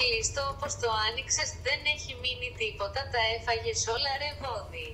Κλειστό όπως το άνοιξες δεν έχει μείνει τίποτα, τα έφαγες όλα ρεβόδι.